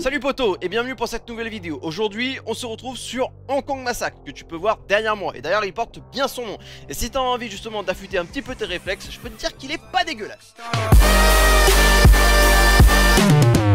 Salut potos et bienvenue pour cette nouvelle vidéo. Aujourd'hui, on se retrouve sur Hong Kong Massacre que tu peux voir derrière moi. Et d'ailleurs, il porte bien son nom. Et si t'as envie justement d'affûter un petit peu tes réflexes, je peux te dire qu'il est pas dégueulasse.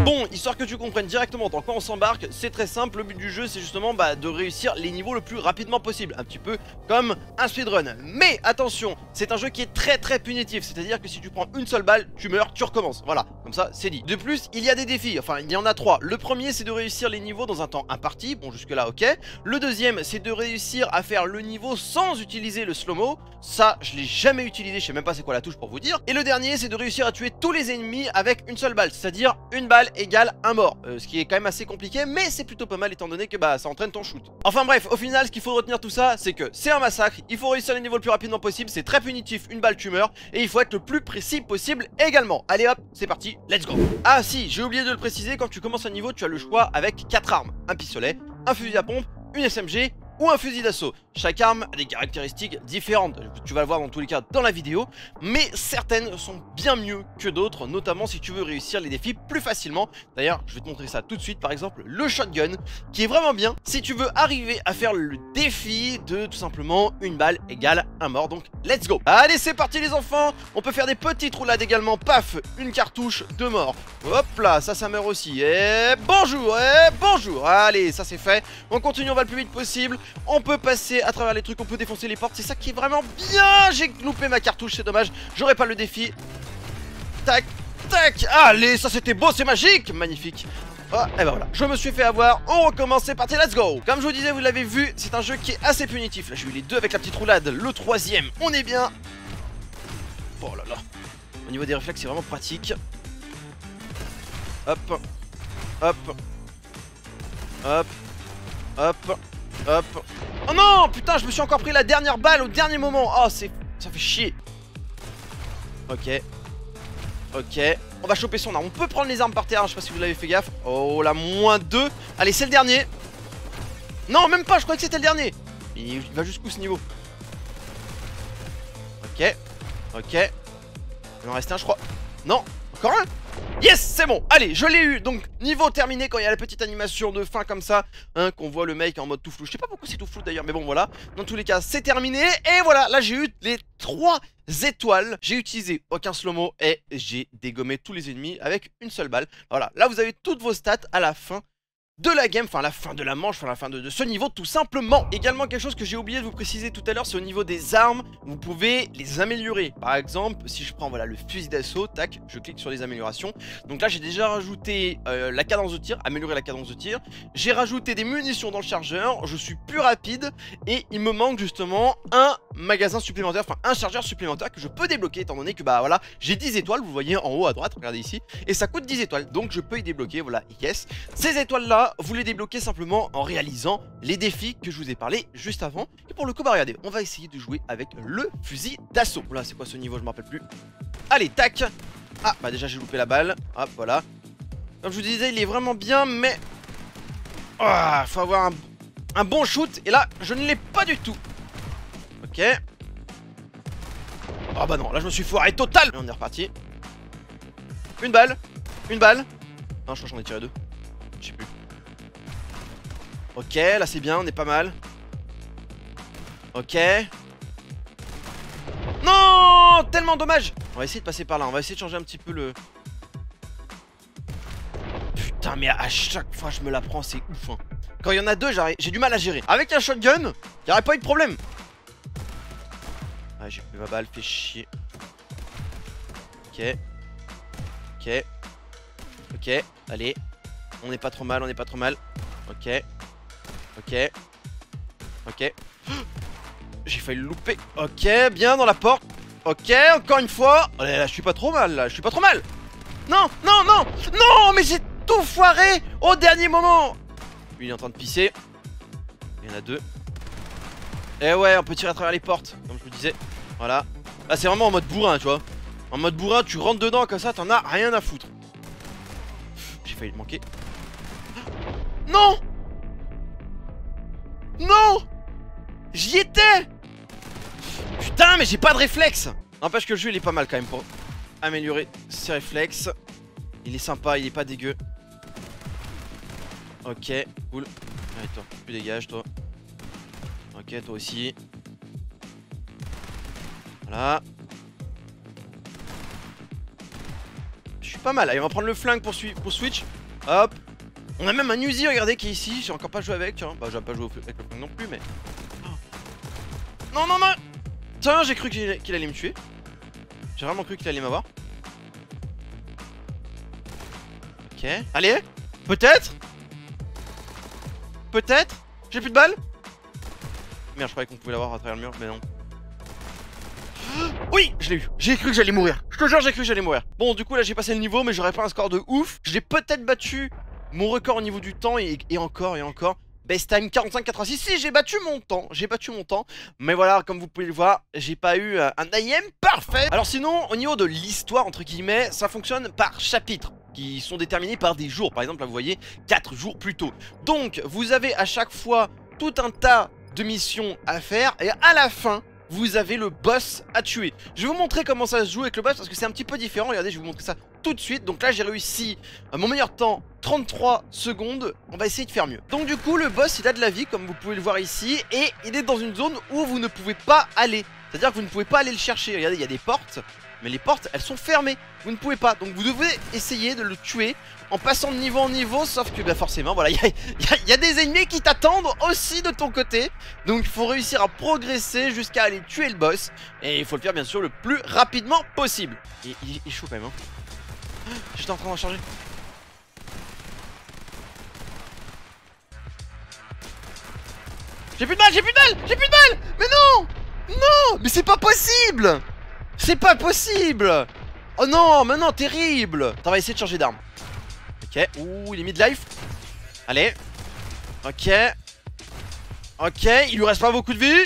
Bon, histoire que tu comprennes directement dans quoi on s'embarque, c'est très simple, le but du jeu c'est justement bah, de réussir les niveaux le plus rapidement possible, un petit peu comme un speedrun. Mais attention, c'est un jeu qui est très très punitif, c'est-à-dire que si tu prends une seule balle, tu meurs, tu recommences, voilà, comme ça c'est dit. De plus, il y a des défis, enfin il y en a trois. Le premier c'est de réussir les niveaux dans un temps imparti, bon jusque là ok. Le deuxième c'est de réussir à faire le niveau sans utiliser le slow-mo, ça je l'ai jamais utilisé, je sais même pas c'est quoi la touche pour vous dire. Et le dernier c'est de réussir à tuer tous les ennemis avec une seule balle, c'est-à-dire une balle égale un mort. Euh, ce qui est quand même assez compliqué, mais c'est plutôt pas mal étant donné que bah ça entraîne ton shoot. Enfin bref, au final, ce qu'il faut retenir tout ça, c'est que c'est un massacre, il faut réussir les niveaux le plus rapidement possible, c'est très punitif, une balle tu meurs, et il faut être le plus précis possible également. Allez hop, c'est parti, let's go Ah si, j'ai oublié de le préciser, quand tu commences un niveau, tu as le choix avec 4 armes. Un pistolet, un fusil à pompe, une SMG ou un fusil d'assaut. Chaque arme a des caractéristiques différentes, tu vas le voir dans tous les cas dans la vidéo, mais certaines sont bien mieux que d'autres, notamment si tu veux réussir les défis plus facilement. D'ailleurs, je vais te montrer ça tout de suite, par exemple le shotgun, qui est vraiment bien si tu veux arriver à faire le défi de tout simplement une balle égale un mort, donc let's go. Allez, c'est parti les enfants. On peut faire des petites roulades également, paf, une cartouche, de mort. Hop là, ça, ça meurt aussi, et bonjour, et bonjour. Allez, ça c'est fait, on continue, on va le plus vite possible, on peut passer à travers les trucs, on peut défoncer les portes, c'est ça qui est vraiment bien. J'ai loupé ma cartouche, c'est dommage, j'aurais pas le défi. Tac, tac. Allez, ça c'était beau, c'est magique. Magnifique. Oh, et ben voilà, je me suis fait avoir, on recommence, c'est parti, let's go. Comme je vous disais, vous l'avez vu, c'est un jeu qui est assez punitif. Là, j'ai eu les deux avec la petite roulade, le troisième, on est bien. Oh là là. Au niveau des réflexes, c'est vraiment pratique. Hop, hop, hop, hop, Oh non, putain, je me suis encore pris la dernière balle au dernier moment. Oh, c'est... ça fait chier. Ok. Ok. On va choper son arme. On peut prendre les armes par terre, hein, je sais pas si vous l'avez fait gaffe. Oh la moins 2. Allez, c'est le dernier. Non, même pas, je croyais que c'était le dernier. Il va jusqu'où ce niveau? Ok. Ok. Il en reste un, je crois. Non, encore un Yes, c'est bon, allez, je l'ai eu. Donc, niveau terminé, quand il y a la petite animation de fin comme ça hein, Qu'on voit le mec en mode tout flou. Je sais pas pourquoi c'est tout flou d'ailleurs, mais bon, voilà. Dans tous les cas, c'est terminé. Et voilà, là j'ai eu les trois étoiles. J'ai utilisé aucun slow-mo Et j'ai dégommé tous les ennemis avec une seule balle. Voilà, là vous avez toutes vos stats à la fin de la game, enfin la fin de la manche, enfin la fin de, ce niveau tout simplement. Également quelque chose que j'ai oublié de vous préciser tout à l'heure, c'est au niveau des armes, vous pouvez les améliorer. Par exemple, si je prends voilà le fusil d'assaut, tac, je clique sur les améliorations. Donc là j'ai déjà rajouté euh, la cadence de tir, améliorer la cadence de tir. J'ai rajouté des munitions dans le chargeur, je suis plus rapide et il me manque justement un magasin supplémentaire, enfin un chargeur supplémentaire que je peux débloquer étant donné que bah voilà, j'ai 10 étoiles, vous voyez en haut à droite, regardez ici, et ça coûte 10 étoiles, donc je peux y débloquer, voilà, yes. Ces étoiles là, vous les débloquez simplement en réalisant les défis que je vous ai parlé juste avant. Et pour le coup, bah regardez, on va essayer de jouer avec le fusil d'assaut. Là, c'est quoi ce niveau Je me rappelle plus. Allez, tac Ah, bah déjà j'ai loupé la balle. Hop, voilà. Comme je vous disais, il est vraiment bien, mais... Ah, faut avoir un, bon shoot. Et là, je ne l'ai pas du tout. Ok. Ah bah non, là je me suis foiré total. on est reparti. Une balle. Une balle. Non, je crois que j'en ai tiré deux. Je sais plus. Ok, là c'est bien, on est pas mal. Ok. Non Tellement dommage On va essayer de passer par là, on va essayer de changer un petit peu le... Putain, mais à chaque fois je me la prends, c'est ouf. Hein. Quand il y en a deux, j'ai du mal à gérer. Avec un shotgun, il aurait pas eu de problème. Ah, j'ai plus ma balle, fait chier. Ok. Ok. Ok, allez. On est pas trop mal, on est pas trop mal. Ok. Ok. Ok. J'ai failli le louper. Ok, bien dans la porte. Ok, encore une fois. Oh là, je suis pas trop mal, là. Je suis pas trop mal. Non, non, non. Non, mais j'ai tout foiré au dernier moment. Lui, il est en train de pisser. Il y en a deux. Eh ouais, on peut tirer à travers les portes, comme je vous disais. Voilà. Là, c'est vraiment en mode bourrin, tu vois. En mode bourrin, tu rentres dedans comme ça, t'en as rien à foutre. J'ai failli le manquer. Non J'y étais Putain, mais j'ai pas de réflexe N'empêche que le jeu, il est pas mal quand même pour améliorer ses réflexes. Il est sympa, il est pas dégueu. Ok, cool. Allez, toi, tu dégages, toi. Ok, toi aussi. Voilà. Je suis pas mal. Allez, on va prendre le flingue pour, Switch. Hop. On a même un Uzi, regardez, qui est ici. J'ai encore pas joué avec. Tiens. Bah, j'ai pas joué avec le flingue non plus, mais. Non, non, non Tiens, j'ai cru qu'il allait me tuer. J'ai vraiment cru qu'il allait m'avoir. Ok. Allez Peut-être Peut-être J'ai plus de balles Merde, je croyais qu'on pouvait l'avoir à travers le mur, mais non. Oui, je l'ai eu. J'ai cru que j'allais mourir. Je te jure, j'ai cru que j'allais mourir. Bon, du coup, là, j'ai passé le niveau, mais j'aurais pas un score de ouf. J'ai peut-être battu mon record au niveau du temps, et, encore, et encore. Best time 45-86. Si, j'ai battu mon temps. J'ai battu mon temps. Mais voilà, comme vous pouvez le voir, j'ai pas eu euh, un IM parfait. Alors sinon, au niveau de l'histoire, entre guillemets, ça fonctionne par chapitre qui sont déterminés par des jours. Par exemple, là, vous voyez, 4 jours plus tôt. Donc, vous avez à chaque fois tout un tas de missions à faire. Et à la fin, vous avez le boss à tuer. Je vais vous montrer comment ça se joue avec le boss parce que c'est un petit peu différent. Regardez, je vais vous montrer ça tout de suite. Donc là, j'ai réussi à mon meilleur temps, 33 secondes. On va essayer de faire mieux. Donc du coup, le boss, il a de la vie, comme vous pouvez le voir ici. Et il est dans une zone où vous ne pouvez pas aller. C'est-à-dire que vous ne pouvez pas aller le chercher. Regardez, il y a des portes. Mais les portes, elles sont fermées. Vous ne pouvez pas. Donc vous devez essayer de le tuer en passant de niveau en niveau. Sauf que bah, forcément, voilà, il y, a des ennemis qui t'attendent aussi de ton côté. Donc il faut réussir à progresser jusqu'à aller tuer le boss. Et il faut le faire bien sûr le plus rapidement possible. Il, est chaud quand même. Hein. J'étais en train de recharger. J'ai plus de balles, j'ai plus de balles, j'ai plus de balles Mais non Non Mais c'est pas possible c'est pas possible! Oh non, mais non, terrible! On va essayer de changer d'arme. Ok, ouh, il est mid-life. Allez. Ok. Ok, il lui reste pas beaucoup de vie.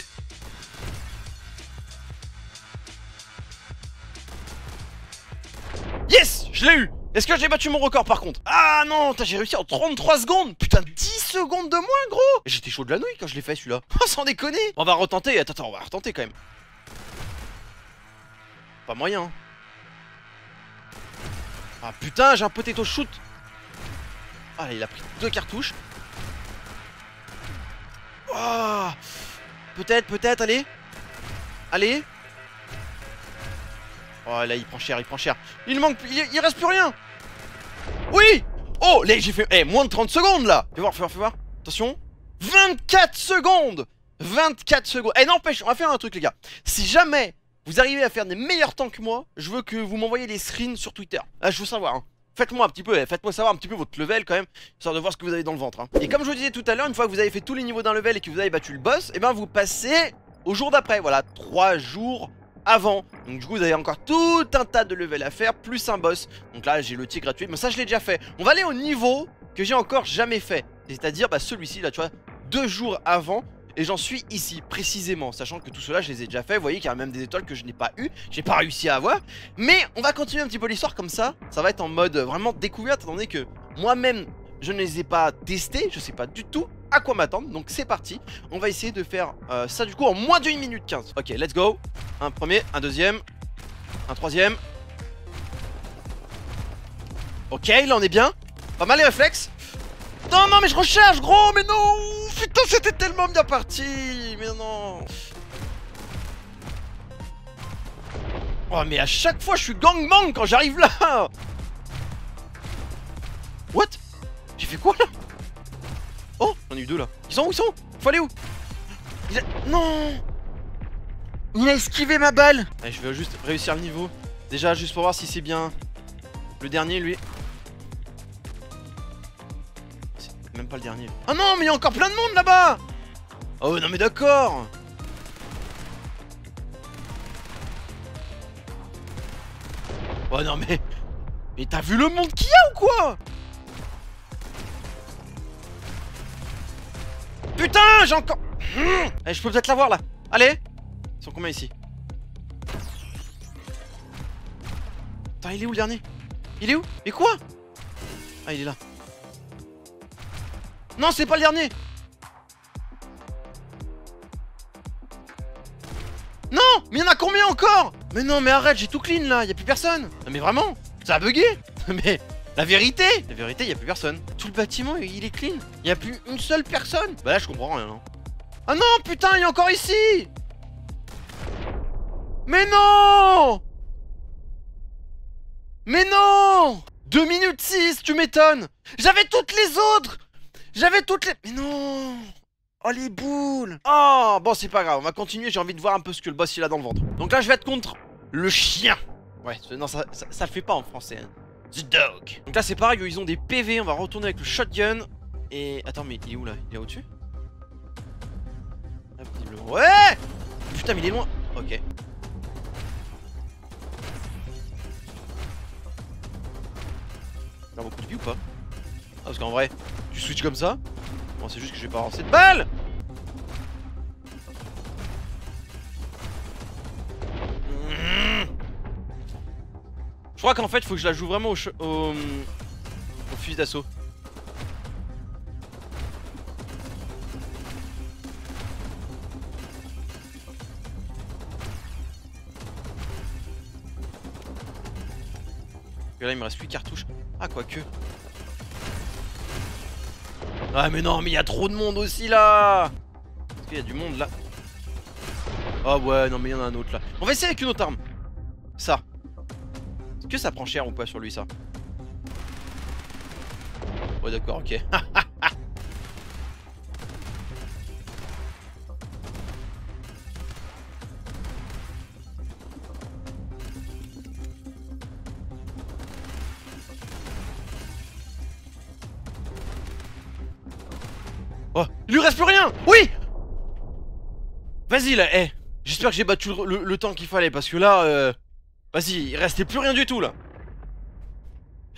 Yes! Je l'ai eu! Est-ce que j'ai battu mon record par contre? Ah non, j'ai réussi en 33 secondes. Putain, 10 secondes de moins gros! J'étais chaud de la nouille quand je l'ai fait celui-là. Oh, sans déconner! On va retenter, attends, attends, on va retenter quand même pas moyen. Ah putain, j'ai un potato shoot. Ah, il a pris deux cartouches. Oh peut-être, peut-être, allez. Allez. Oh là, il prend cher, il prend cher. Il manque, il, reste plus rien. Oui Oh, là, j'ai fait eh, moins de 30 secondes là. Fais voir, fais voir, fais voir. Attention. 24 secondes 24 secondes. Eh, n'empêche, on va faire un truc, les gars. Si jamais vous arrivez à faire des meilleurs temps que moi, je veux que vous m'envoyez des screens sur Twitter. Ah, je veux savoir, hein. Faites-moi un petit peu, eh, faites-moi savoir un petit peu votre level quand même, histoire de voir ce que vous avez dans le ventre. Hein. Et comme je vous disais tout à l'heure, une fois que vous avez fait tous les niveaux d'un level et que vous avez battu le boss, eh ben vous passez au jour d'après, voilà, 3 jours avant. Donc du coup vous avez encore tout un tas de levels à faire, plus un boss. Donc là j'ai le tir gratuit, mais ça je l'ai déjà fait. On va aller au niveau que j'ai encore jamais fait. C'est-à-dire bah, celui-ci là, tu vois, deux jours avant. Et j'en suis ici, précisément, sachant que tout cela, je les ai déjà fait. Vous voyez qu'il y a même des étoiles que je n'ai pas eu, j'ai pas réussi à avoir. Mais on va continuer un petit peu l'histoire comme ça. Ça va être en mode vraiment découverte, étant donné que moi-même, je ne les ai pas testés. Je sais pas du tout à quoi m'attendre. Donc c'est parti. On va essayer de faire euh, ça du coup en moins d'une minute 15. Ok, let's go. Un premier, un deuxième, un troisième. Ok, là on est bien. Pas mal les réflexes. Non, non, mais je recharge, gros, mais non Putain, c'était tellement bien parti Mais non Oh, mais à chaque fois, je suis gangbang quand j'arrive là What? J'ai fait quoi, là? Oh, j'en ai eu deux, là. Ils sont où, ils sont Faut aller où? Non Il a esquivé ma balle Allez, je vais juste réussir le niveau. Déjà, juste pour voir si c'est bien le dernier, lui. Même pas le dernier. Oh non, mais il y a encore plein de monde là-bas. Oh non mais d'accord. Oh non mais... Mais t'as vu le monde qu'il y a ou quoi? Putain, j'ai encore... Allez, eh, je peux peut-être l'avoir là. Allez. Ils sont combien ici? Putain, il est où le dernier? Il est où? Et quoi? Ah, il est là. Non, c'est pas le dernier. Non Mais il y en a combien encore? Mais non, mais arrête, j'ai tout clean là, y a plus personne. Non mais vraiment Ça a bugué. Mais la vérité La vérité, y a plus personne. Tout le bâtiment il est clean. Y a plus une seule personne. Bah là je comprends rien. hein. Ah non putain il est encore ici. Mais non. Mais non. 2 minutes 6 tu m'étonnes. J'avais toutes les autres J'avais toutes les... Mais non. Oh les boules. Oh bon c'est pas grave. On va continuer. J'ai envie de voir un peu ce que le boss il a dans le ventre. Donc là je vais être contre le chien. Ouais non ça, ça, le fait pas en français hein. The dog. Donc là c'est pareil ils ont des PV on va retourner avec le shotgun. Et attends mais il est où là? Il est au-dessus? Ah. Ouais! Putain mais il est loin. Ok. Faire beaucoup de vie ou pas? Ah parce qu'en vrai tu switches comme ça Bon c'est juste que je vais pas avoir cette balle. Je crois qu'en fait faut que je la joue vraiment au, au, au fusil d'assaut. Et là il me reste plus de cartouches. Ah quoique Ah mais non mais il y a trop de monde aussi là. Est-ce qu'il y a du monde là? Ah ouais non mais il y en a un autre là. On va essayer avec une autre arme. Ça. Est-ce que ça prend cher ou pas sur lui ça? Ouais d'accord ok Oh, il lui reste plus rien. Oui. Vas-y là, eh. J'espère que j'ai battu le, temps qu'il fallait parce que là, euh... Vas-y, il restait plus rien du tout là.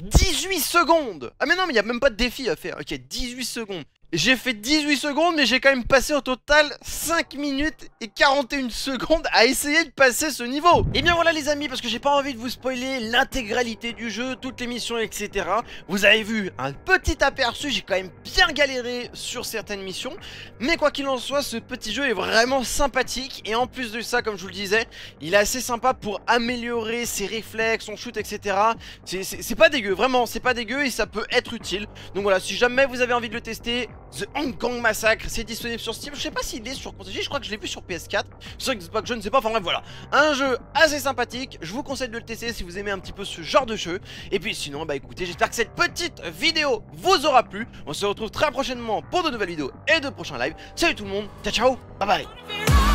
18 secondes. Ah mais non mais il y a même pas de défi à faire. Ok 18 secondes J'ai fait 18 secondes mais j'ai quand même passé au total 5 minutes et 41 secondes à essayer de passer ce niveau. Et bien voilà les amis parce que j'ai pas envie de vous spoiler l'intégralité du jeu, toutes les missions etc Vous avez vu un petit aperçu, j'ai quand même bien galéré sur certaines missions. Mais quoi qu'il en soit ce petit jeu est vraiment sympathique. Et en plus de ça comme je vous le disais il est assez sympa pour améliorer ses réflexes, son shoot etc c'est- pas dégueu, vraiment, c'est pas dégueu et ça peut être utile. Donc voilà, si jamais vous avez envie de le tester, The Hong Kong Massacre, c'est disponible sur Steam. Je sais pas s'il est sur console, je crois que je l'ai vu sur PS4. Sur Xbox, je ne sais pas, enfin bref, voilà. Un jeu assez sympathique, je vous conseille de le tester si vous aimez un petit peu ce genre de jeu. Et puis sinon, bah écoutez, j'espère que cette petite vidéo vous aura plu. On se retrouve très prochainement pour de nouvelles vidéos et de prochains lives. Salut tout le monde, ciao ciao, bye bye